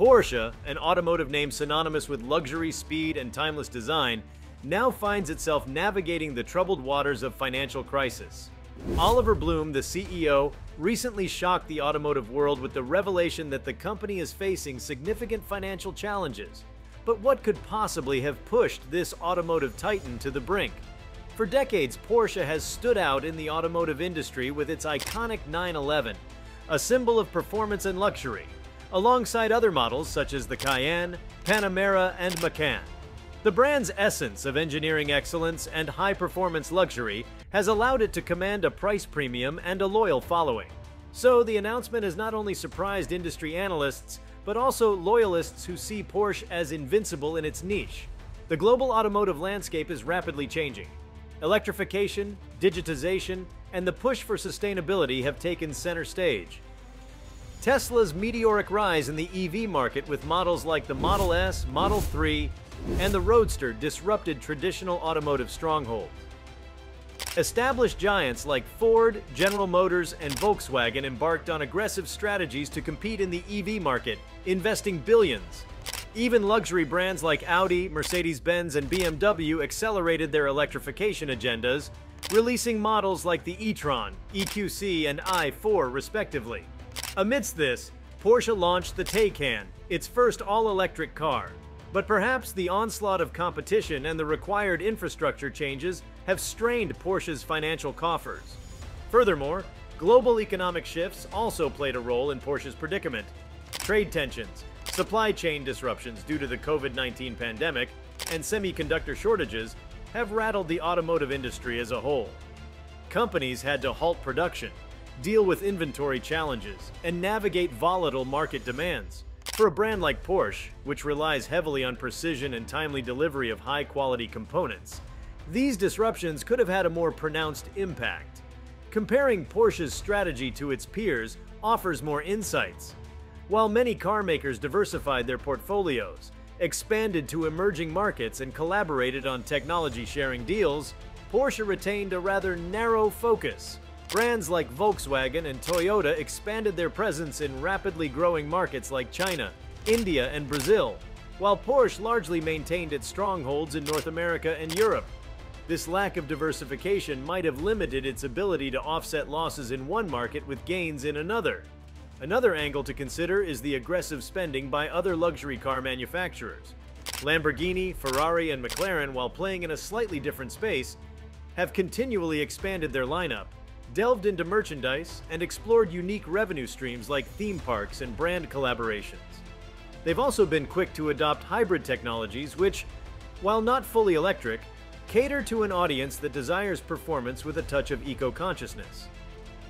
Porsche, an automotive name synonymous with luxury, speed, and timeless design, now finds itself navigating the troubled waters of financial crisis. Oliver Blume, the CEO, recently shocked the automotive world with the revelation that the company is facing significant financial challenges. But what could possibly have pushed this automotive titan to the brink? For decades, Porsche has stood out in the automotive industry with its iconic 911, a symbol of performance and luxury, alongside other models such as the Cayenne, Panamera, and Macan. The brand's essence of engineering excellence and high-performance luxury has allowed it to command a price premium and a loyal following. So the announcement has not only surprised industry analysts, but also loyalists who see Porsche as invincible in its niche. The global automotive landscape is rapidly changing. Electrification, digitization, and the push for sustainability have taken center stage. Tesla's meteoric rise in the EV market with models like the Model S, Model 3, and the Roadster disrupted traditional automotive strongholds. Established giants like Ford, General Motors, and Volkswagen embarked on aggressive strategies to compete in the EV market, investing billions. Even luxury brands like Audi, Mercedes-Benz, and BMW accelerated their electrification agendas, releasing models like the e-tron, EQC, and i4 respectively. Amidst this, Porsche launched the Taycan, its first all-electric car. But perhaps the onslaught of competition and the required infrastructure changes have strained Porsche's financial coffers. Furthermore, global economic shifts also played a role in Porsche's predicament. Trade tensions, supply chain disruptions due to the COVID-19 pandemic, and semiconductor shortages have rattled the automotive industry as a whole. Companies had to halt production, deal with inventory challenges, and navigate volatile market demands. For a brand like Porsche, which relies heavily on precision and timely delivery of high-quality components, these disruptions could have had a more pronounced impact. Comparing Porsche's strategy to its peers offers more insights. While many car makers diversified their portfolios, expanded to emerging markets and collaborated on technology-sharing deals, Porsche retained a rather narrow focus. Brands like Volkswagen and Toyota expanded their presence in rapidly growing markets like China, India, and Brazil, while Porsche largely maintained its strongholds in North America and Europe. This lack of diversification might have limited its ability to offset losses in one market with gains in another. Another angle to consider is the aggressive spending by other luxury car manufacturers. Lamborghini, Ferrari, and McLaren, while playing in a slightly different space, have continually expanded their lineup, delved into merchandise, and explored unique revenue streams like theme parks and brand collaborations. They've also been quick to adopt hybrid technologies which, while not fully electric, cater to an audience that desires performance with a touch of eco-consciousness.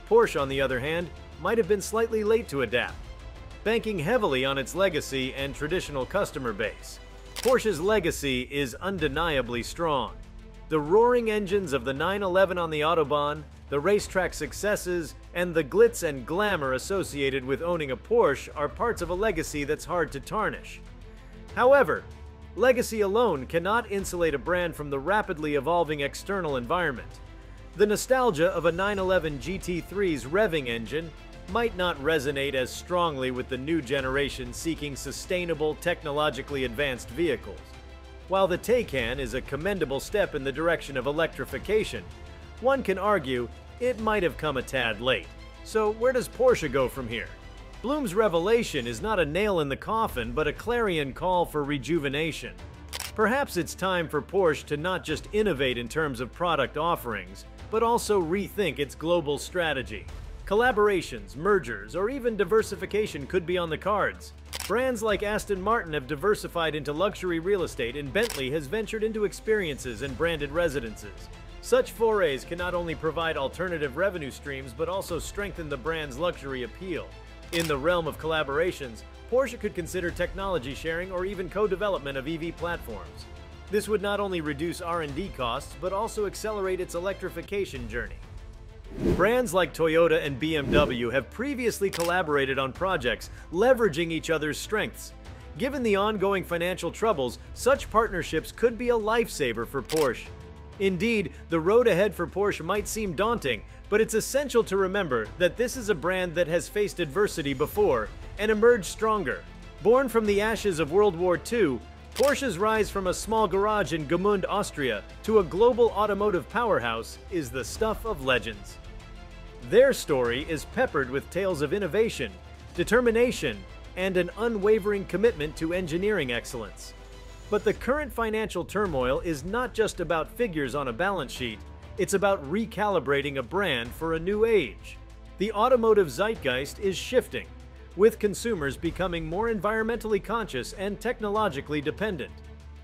Porsche, on the other hand, might have been slightly late to adapt, banking heavily on its legacy and traditional customer base. Porsche's legacy is undeniably strong. The roaring engines of the 911 on the Autobahn, the racetrack successes, and the glitz and glamour associated with owning a Porsche are parts of a legacy that's hard to tarnish. However, legacy alone cannot insulate a brand from the rapidly evolving external environment. The nostalgia of a 911 GT3's revving engine might not resonate as strongly with the new generation seeking sustainable, technologically advanced vehicles. While the Taycan is a commendable step in the direction of electrification, one can argue it might have come a tad late. So where does Porsche go from here? Blume's revelation is not a nail in the coffin, but a clarion call for rejuvenation. Perhaps it's time for Porsche to not just innovate in terms of product offerings, but also rethink its global strategy. Collaborations, mergers, or even diversification could be on the cards. Brands like Aston Martin have diversified into luxury real estate and Bentley has ventured into experiences and branded residences. Such forays can not only provide alternative revenue streams but also strengthen the brand's luxury appeal. In the realm of collaborations, Porsche could consider technology sharing or even co-development of EV platforms. This would not only reduce R&D costs but also accelerate its electrification journey. Brands like Toyota and BMW have previously collaborated on projects, leveraging each other's strengths. Given the ongoing financial troubles, such partnerships could be a lifesaver for Porsche. Indeed, the road ahead for Porsche might seem daunting, but it's essential to remember that this is a brand that has faced adversity before and emerged stronger. Born from the ashes of World War II, Porsche's rise from a small garage in Gmünd, Austria, to a global automotive powerhouse is the stuff of legends. Their story is peppered with tales of innovation, determination, and an unwavering commitment to engineering excellence. But the current financial turmoil is not just about figures on a balance sheet, it's about recalibrating a brand for a new age. The automotive zeitgeist is shifting, with consumers becoming more environmentally conscious and technologically dependent.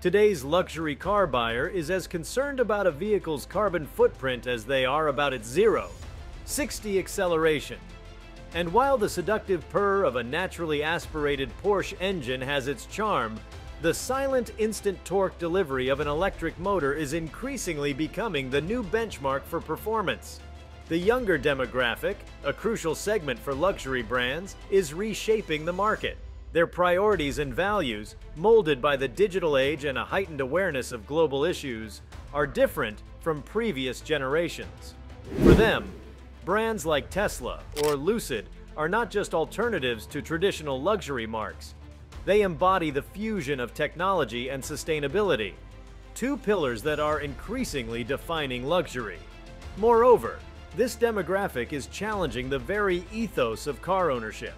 Today's luxury car buyer is as concerned about a vehicle's carbon footprint as they are about its zero, 60 acceleration. And while the seductive purr of a naturally aspirated Porsche engine has its charm, the silent instant torque delivery of an electric motor is increasingly becoming the new benchmark for performance. The younger demographic, a crucial segment for luxury brands, is reshaping the market. Their priorities and values, molded by the digital age and a heightened awareness of global issues, are different from previous generations. For them, brands like Tesla or Lucid are not just alternatives to traditional luxury marques, they embody the fusion of technology and sustainability, two pillars that are increasingly defining luxury. Moreover, this demographic is challenging the very ethos of car ownership.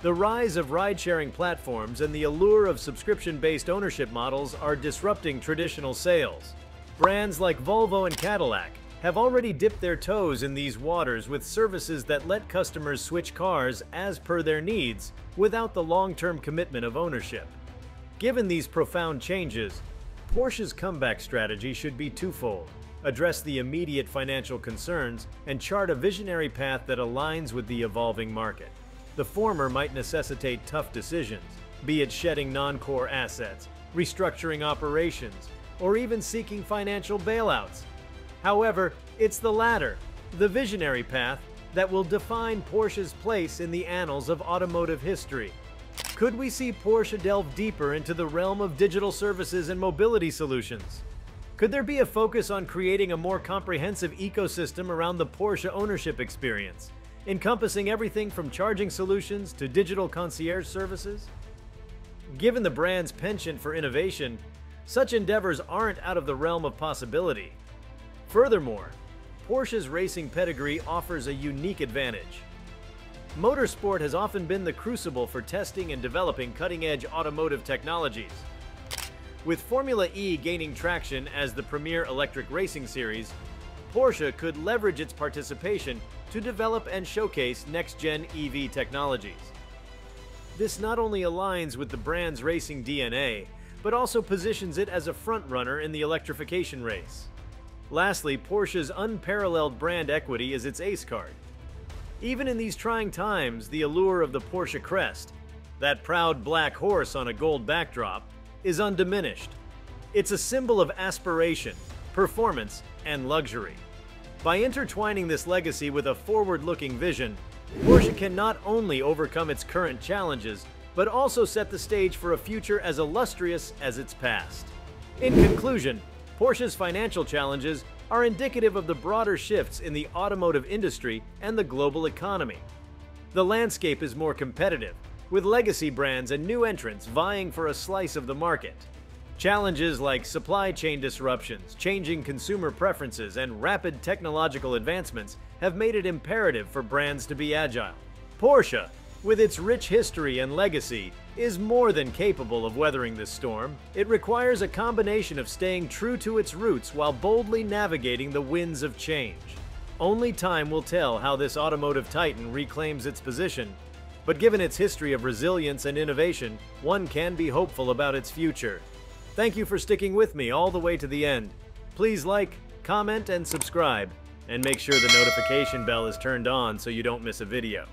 The rise of ride-sharing platforms and the allure of subscription-based ownership models are disrupting traditional sales. Brands like Volvo and Cadillac have already dipped their toes in these waters with services that let customers switch cars as per their needs without the long-term commitment of ownership. Given these profound changes, Porsche's comeback strategy should be twofold. Address the immediate financial concerns and chart a visionary path that aligns with the evolving market. The former might necessitate tough decisions, be it shedding non-core assets, restructuring operations, or even seeking financial bailouts. However, it's the latter, the visionary path, that will define Porsche's place in the annals of automotive history. Could we see Porsche delve deeper into the realm of digital services and mobility solutions? Could there be a focus on creating a more comprehensive ecosystem around the Porsche ownership experience, encompassing everything from charging solutions to digital concierge services? Given the brand's penchant for innovation, such endeavors aren't out of the realm of possibility. Furthermore, Porsche's racing pedigree offers a unique advantage. Motorsport has often been the crucible for testing and developing cutting-edge automotive technologies. With Formula E gaining traction as the premier electric racing series, Porsche could leverage its participation to develop and showcase next-gen EV technologies. This not only aligns with the brand's racing DNA, but also positions it as a frontrunner in the electrification race. Lastly, Porsche's unparalleled brand equity is its ace card. Even in these trying times, the allure of the Porsche crest, that proud black horse on a gold backdrop, is undiminished. It's a symbol of aspiration, performance, and luxury. By intertwining this legacy with a forward-looking vision, Porsche can not only overcome its current challenges, but also set the stage for a future as illustrious as its past. In conclusion, Porsche's financial challenges are indicative of the broader shifts in the automotive industry and the global economy. The landscape is more competitive, with legacy brands and new entrants vying for a slice of the market. Challenges like supply chain disruptions, changing consumer preferences, and rapid technological advancements have made it imperative for brands to be agile. Porsche, with its rich history and legacy, is more than capable of weathering this storm. It requires a combination of staying true to its roots while boldly navigating the winds of change. Only time will tell how this automotive titan reclaims its position, but given its history of resilience and innovation, one can be hopeful about its future. Thank you for sticking with me all the way to the end. Please like, comment, and subscribe, and make sure the notification bell is turned on so you don't miss a video.